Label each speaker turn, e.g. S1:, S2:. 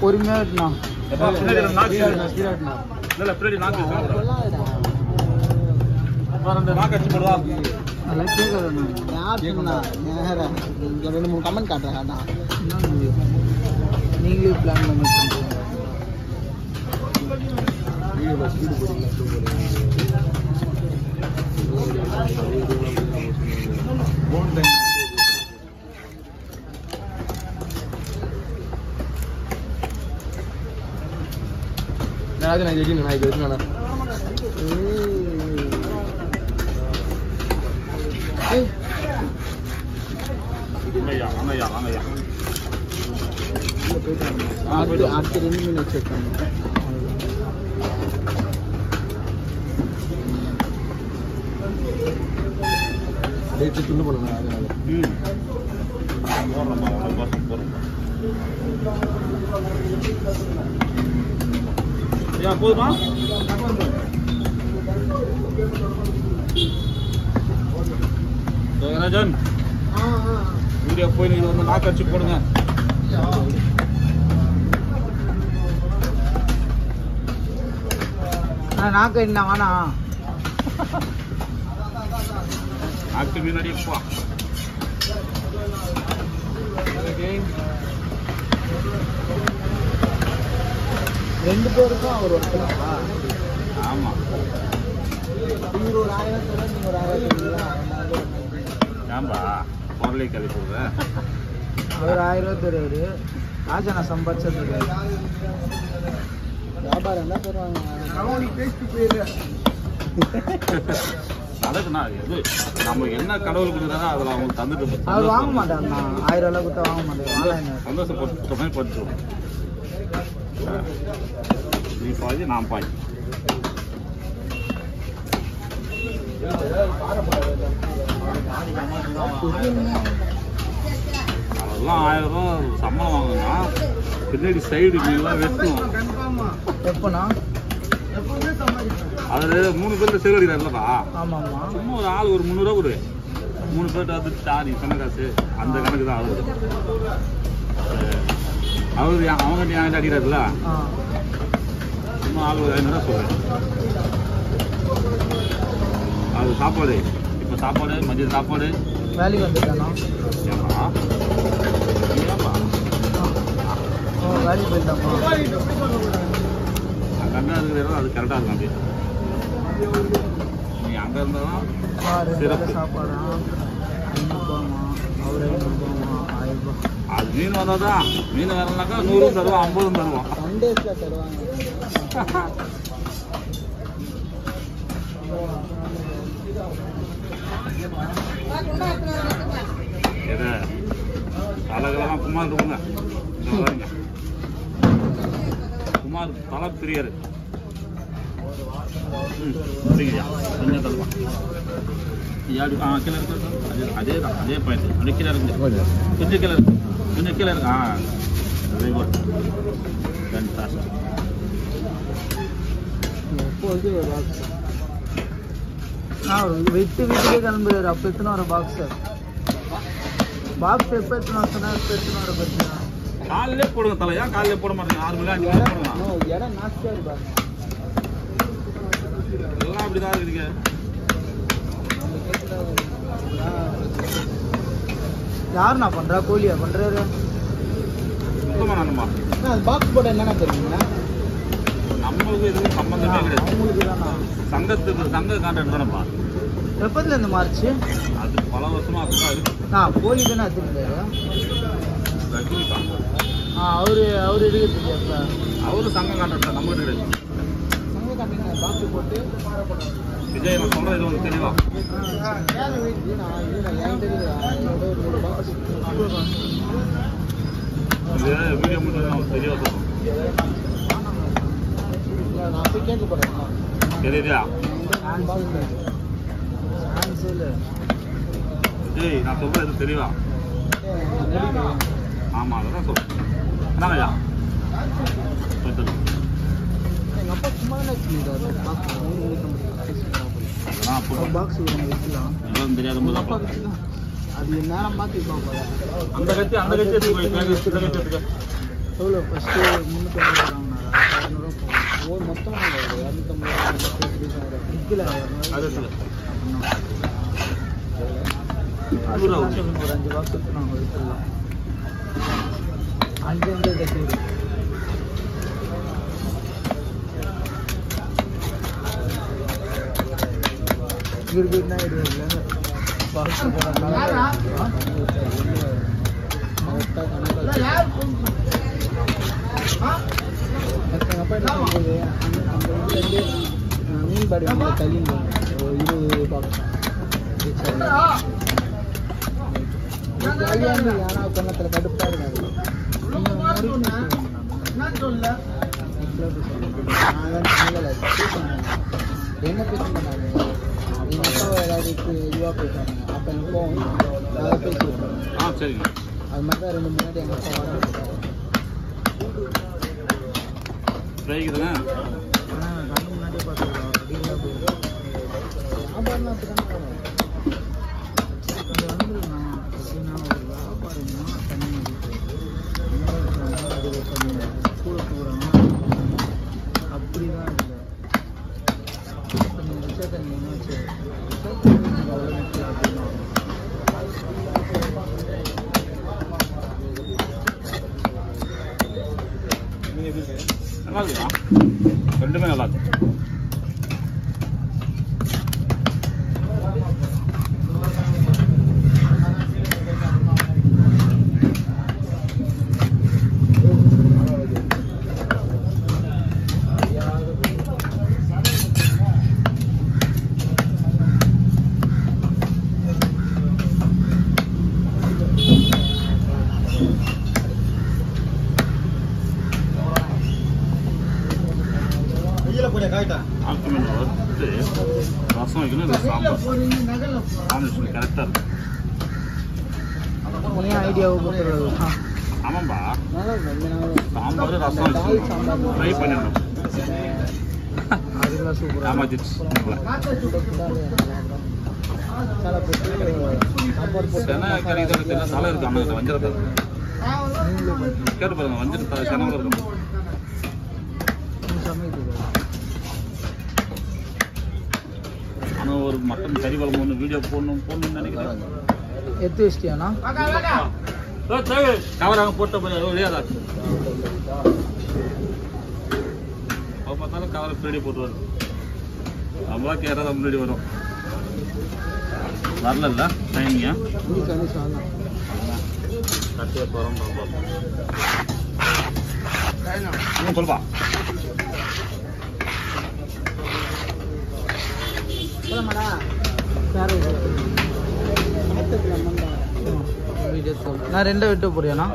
S1: பொறுமையா வெட்டணா
S2: ரெண்டு
S1: மூணு கமெண்ட் காட்டுறாங்கண்ணா நீங்களே பிளான் பண்ணி Nada, nada, nada,
S2: nada, nada, nada. Hey.
S1: Mày
S2: giỡn, mày
S1: giỡn, mày giỡn. Arte,
S2: arte, రెండు మినిట్స్ చెప్పాను உனக்கு கோசம் போடுறேன். ஐயா, போதுமா? ஜெகராஜன் வீடியோ போய் நீங்க வந்து நாக்கு அடிச்சு போடுங்க.
S1: நாக்கு என்ன வேணா?
S2: நாக்கு முன்னாடி போ
S1: ரெண்டு பேருக்கும் அவர் ஒருத்தரா
S2: ஆமா.
S1: இவர் ஒரு ஆயிரம் தருவார் நீங்க ஒரு ஆயிரம் தருவீங்களா
S2: ஏன்பா பொருளை கழி போடுறேன்
S1: அவர் ஆயிரம் தருவாரு ராஜா நான் சம்பாதிச்சது வியாபாரம் தான் தருவாங்க
S2: நான் எது நம்ம என்ன கடவுள் கொடுக்குறாரோ அதில் அவங்க தந்துட்டு
S1: அவர் வாங்க மாட்டாருண்ணா ஆயிரம் ரூபாய் கொடுத்தா வாங்க ஆன்லைன்
S2: சந்தோஷப்பட்டு மாதிரி படுத்துருவோம் நீ பாதி நான் பாதி அதெல்லாம் ஆயிரம் ரூபா சம்பளம் வாங்குனா பின்னாடி சைடு நீங்களாம் வெட்டணும்
S1: எப்போண்ணா?
S2: அதில் மூணு பேர்ல சேல் அடிக்கிறாருலப்பா
S1: ஆமாம்மா.
S2: சும்மா ஒரு ஆள் ஒரு முந்நூறுவா கொடு. மூணு பேர்ட்ட வந்து சாரி சொன்ன காசு அந்த கணக்கு தான் அவரு ஏன் அவங்க என்கிட்ட அடிக்கிறாருல்ல
S1: ஆ.
S2: சும்மா ஆள் ஒரு ஐநூறுவா சொல்றேன் அது சாப்பாடு. இப்போ சாப்பாடு மதியம் சாப்பாடு.
S1: வேலைக்கு வந்துட்டானா?
S2: ஏன்பா
S1: ஓ வேலைக்கு போயிட்டாமா
S2: அது கரெக்டாக இருக்கும் அப்படியே. அங்கே இருந்தாலும்.
S1: சாப்பாடா.
S2: அது மீன் வந்தால் தான் மீன் வரலனாக்கா நூறும் தருவோம் ஐம்பதும் தருவோம் எதை? தலைகளெல்லாம் குமார் பாருங்க. குமார் தலை பிரியர் கொஞ்சம் தருவா யாரு ஆ கீழே இருக்கு. அதே அதே தான் அதே பாயிண்ட் அப்படியே கீழே இருக்கு. கொஞ்சம் கீழே இருக்கு. கொஞ்சம் கீழே இருக்கு. ஆ வெரி குட் ஃபேன்டாஸ்டிக்
S1: எப்போ வந்து ஒரு பாக்ஸ் நான் விட்டு வீட்டுக்கே கிளம்புறாரு. அப்போ எத்தனை வர பாக்ஸ் பாக்ஸ் எப்போ எத்தனை வர சொன்னா எப்போ எத்தனை வர பிரச்சனை
S2: காலையிலே போடுங்க தலையா? காலையிலே போட மாட்டேங்க. ஆறு மணி போடுங்க
S1: இடம் நாஸ்தியாக இருப்பாங்க
S2: எல்லாம் அப்படிதான் இருக்குதுங்க
S1: யாருண்ணா பண்றா? கோழியா பண்றாரு?
S2: சுத்தமாக நானுமா
S1: பாக்ஸ் போட்ட என்னண்ணா தெரியுங்களா
S2: நம்மளுக்கு எதுவும் சம்மந்தமே கிடையாது.
S1: அவங்களுக்கு தானா
S2: சங்கத்துக்கு சங்க கான்ட்ராக்ட் தானேப்பா
S1: எப்பத்துல இருந்து மார்ச்
S2: அது பல வருஷமா அப்படிதான் இருக்கு.
S1: ஆ கோழி தானே எடுத்துருந்தாரு
S2: ரஜினிகா
S1: ஆ அவரு அவரு இருக்கிறது
S2: அவரு சங்க கான்ட்ராக்ட் நம்ம கிட்ட கிடையாது
S1: சங்க கம்பெனி பாக்ஸ் போட்டு
S2: விஜய் நான் சொல்றது இது தெளிவா வீடியோ மட்டும் தெளிவா சொல்றேன்? தெரியுதா?
S1: சொல்லு
S2: விஜய் நான் சொல்றது இது தெளிவா? ஆமா அதான் சொல்றேன். என்னங்கய்யா சொல்லுங்க
S1: எங்க அப்பா சும்மா தானே வச்சுருந்தாரு.
S2: அதெல்லாம் அப்போ
S1: பாக்ஸ்
S2: எல்லாம் தெரியாத போது அப்போ
S1: அது நேரம் பார்த்து பார்ப்போம்
S2: அந்த கட்சி அந்த கட்சி
S1: எவ்வளோ ஃபஸ்ட்டு இரநூத்தம்பது இதில் ஒரு பாக்ஸ் நாங்கள் எடுத்துடலாம் அஞ்சு அஞ்சு கிரிக்கெட்னா மீன் பாடி தள்ளி இருபது பாக்ஸ் ஆனா கண்ணத்துல கடுப்பா இருக்காது என்ன பேச மாட்டாங்க எங்க அப்பா ஏதாவது இதுவாக பேசுவாங்க அப்போ எனக்கு போகும் அதை பேசி
S2: ஆ சரிங்க
S1: அது மாதிரி தான் ரெண்டு முன்னாடி எங்கள் அப்பா வர
S2: ஃப்ரைக்கு தானே
S1: ஆனால் கண்ணு முன்னாடியே பார்த்துருக்கோம் வியாபாரம்
S2: Done. ரசம் வைக்கணும் இல்லை சாம்பார் காம்பினேஷன் கரெக்டாக இருக்கும் ஆமாம்பா. சாம்பார் ரசம் ட்ரை பண்ணிடணும்.
S1: சாப்பாடு போட்டு
S2: சென கறி தலை இருக்கு. அண்ணன் வஞ்சர தலை கேட்டு பாருங்க வஞ்சர தலை செனவில் இருக்கும். ஆனால் ஒரு மட்டன் கறி குழம்பு ஒன்று வீடியோ போடணும் போடணும்னு நினைக்கிறேன்.
S1: எத்து வச்சிட்டியாண்ணா
S2: கவர் அங்கே போட்ட போய் வெளியாதா அவ பார்த்தாலும் கவரை பின்னாடி போட்டு வரும் நம்மளா கேட்டால் முன்னாடி வரும். வரல டைமிங்க கட்டிய போகிறோம் இன்னும்
S1: போலாமாடா? வேற வீடியோ நான் ரெண்டை விட்டு போறியாண்ணா?